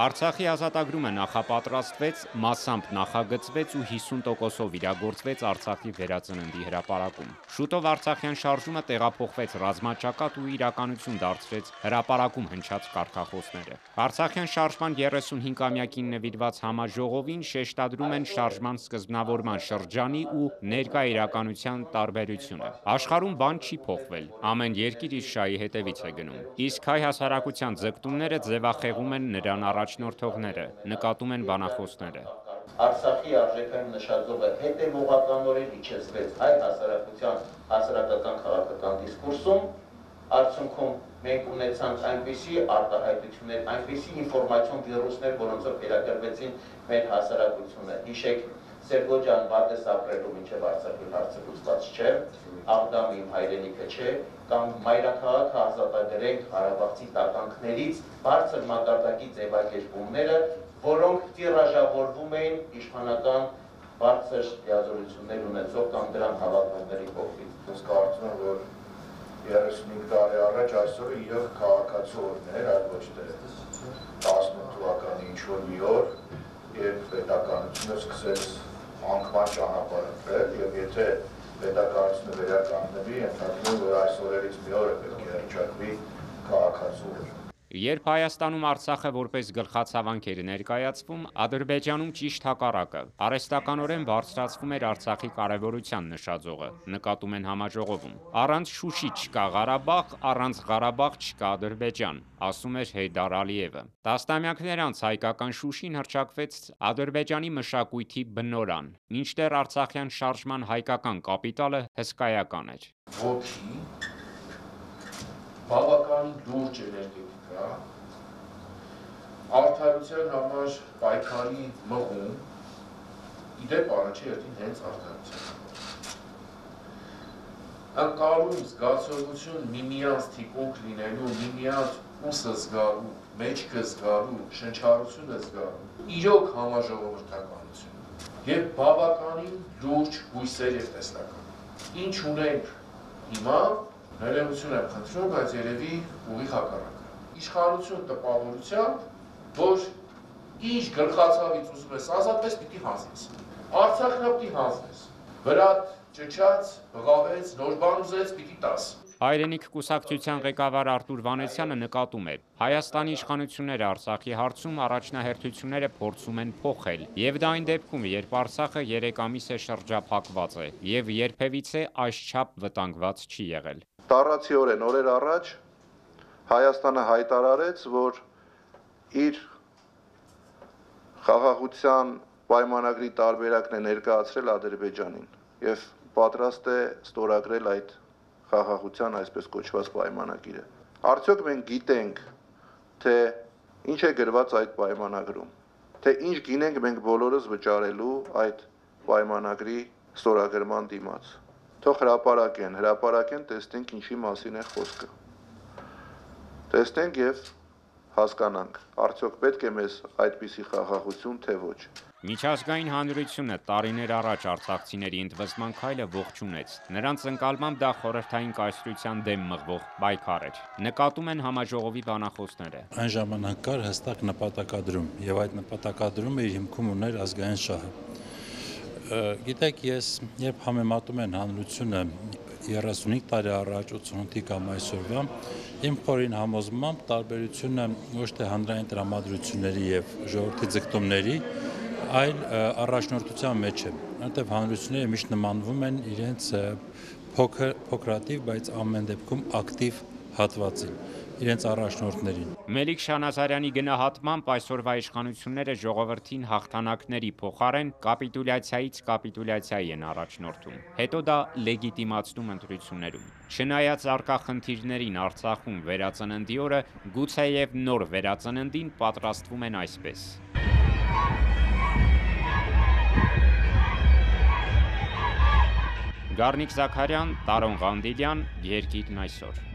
Արցախի ազատագրումը նախապատրաստվեց, մասամբ նախագծվեց ու 50%-ով իրագործվեց Արցախի վերածննդի հրապարակում: Շուտով արցախյան շարժումը տեղափոխվեց ռազմաճակատ ու իրականություն դարձրեց հրապարակում հնչած կարգախոսները: Արցախյան շարժման 35-ամյակին նվիրված համաժողովին շեշտադրում են շարժման սկզբնավորման շրջանի ու ներկա իրականության տարբերությունը: Աշխարհում բան չի փոխվել, ամեն երկիր իր շահի հետևից է գնում: Իսկ հայ հասարակության ձգտումները ձևախեղում են նրան առաջնորդողները, նկատում են բանախոսները: Արցախի արժեքային նշաձողը հետևողականորեն իջեցվեց հայ հասարակության հասարակական-քաղաքական դիսկուրսում: Արդյունքում մենք ունեցանք այնպիսի արտահայտություններ, այնպիսի ինֆորմացիոն վիրուսներ, որոնցով վերագրվեցին մեր հասարակությունը: Հիշեք Սերգո ջան, ես ապրելու մինչև Արցախի հարցը լուծված չէ, Աղդամը իմ հայրենիքը չէ, կամ մայրաքաղաքը ազատագրենք ղարաբաղցի տատանքներից, բարձր մակարդակի ձևակերպումները, որոնք տիրաժավորվում էին իշխանական բարձր լիազորություններ ունեցող կամ դրան հավակնողների կողմից: Ես կարծում եմ, որ 35 տարի առաջ քաղաքացու օրն էր, այլ ոչ թե 18 թվականի ինչ-որ մի օր, սկսեց անկման ճանապարհ ընտրել և եթե պետականությունը վերականգնվի, ենթադրում որ այս օրերից մի օրը պետք է հռչակվի քաղաքացու օր: Երբ Հայաստանում Արցախը որպես գլխացավանք էր ներկայացվում, Ադրբեջանում ճիշտ հակառակը: Արհեստականորեն բարձրացվում էր Արցախի կարևորության նշաձողը, նկատում են համաժողովում: Առանց Շուշի չկա Ղարաբաղ, առանց Ղարաբաղ չկա Ադրբեջան, ասում էր Հեյդար Ալիևը: Տասնամյակներ անց հայկական Շուշին հռչակվեց Ադրբեջանի մշակույթի բնօրրան, մինչդեռ արցախյան շարժման հայկական կապիտալը հսկայական էր: Ոգի, բավականին լուրջ էներգետիկա, արդարության համար պայքարի մղում, ի դեպ առաջին հերթին հենց արդարության համար, ընկալում զգացողություն միմյանց թիկունք լինելու, միմյանց ուսը զգալու, մեջքը զգալու, շնչառությունը զգալու, իրոք համաժողովրդականություն և բավականին լուրջ հույսեր և տեսլականություն: Ինչ ունենք հիմա, ներողություն եմ խնդրում, բայց երևի ուղիղ հակառակը: Իշխանություն տպավորությամբ, որ ինչ գլխացավից ուզում ես ազատվես, պիտի հանձնես: Արցախն պիտի հանձնես: Վրադ ճչաց, բղավեց, նոր բան ուզեց, պիտի տաս: Հայրենիք կուսակցության ղեկավար Արթուր Վանեցյանը նկատում է. Հայաստանի իշխանությունները Արցախի հարցում առաջնահերթությունները փորձում են փոխել և դա այն դեպքում, երբ Արցախը երեք ամիս է շրջափակված է և երբևիցե այսչափ վտանգված չի եղել: Տառացիորեն օրեր առաջ Հայաստանը հայտարարեց, որ իր խաղաղության պայմանագրի տարբերակն է ներկայացրել Ադրբեջանին և պատրաստ է ստորագրել այդ խաղաղության այսպես կոչված պայմանագիրը: Արդյոք մենք գիտենք, թե ինչ է գրված այդ պայմանագրում, թե ինչ գին ենք մենք բոլորս վճարելու այդ պայմանագրի ստորագրման դիմաց: Թող հրապարակեն, հրապարակեն տեսնենք ինչի մասին է խոսքը: Տեսնենք և հասկանանք արդյոք պետք է մեզ այդպիսի խաղաղություն, թե ոչ: Միջազգային հանրությունը տարիներ առաջ արցախցիների ընդվզման քայլը ողջունեց: Նրանց ընկալմամբ դա խորհրդային կայսրության դեմ մղվող պայքար էր: Նկատում են համաժողովի բանախոսները: Այն ժամանակ կար հստակ նպատակադրում և այդ նպատակադրումը իր հիմքում ուներ ազգային շահը: Երբ համեմատում են հանրությունը 35 տարի առաջ, 88-ի կամ այսօրվա, իմ խորին համոզմամբ տարբերությունը ոչ թե հանրային տրամադրությունների և ժողովրդի ձգտումների, այլ առաջնորդության մեջ է, որովհետև հանրությունները միշտ նմանվում են իրենց փոքրաթիվ, բայց ամեն դեպքում ակտիվ հատվածին, իրենց առաջնորդներին: Մելիք Շանազարյանի գնահատմամբ այսօրվա իշխանությունները ժողովրդին հաղթանակների փոխարեն կապիտուլյացիայից կապիտուլյացիայի են առաջնորդում, հետո դա լեգիտիմացնում ընտրություններում: Չնայած առկա խնդիրներին Արցախում Վերածննդի օրը գուցեև նոր վերածննդին պատրաստվում են այսպես: Գառնիկ Զաքարյան Տարոն Ղանդիլյան Երկիրն այսօր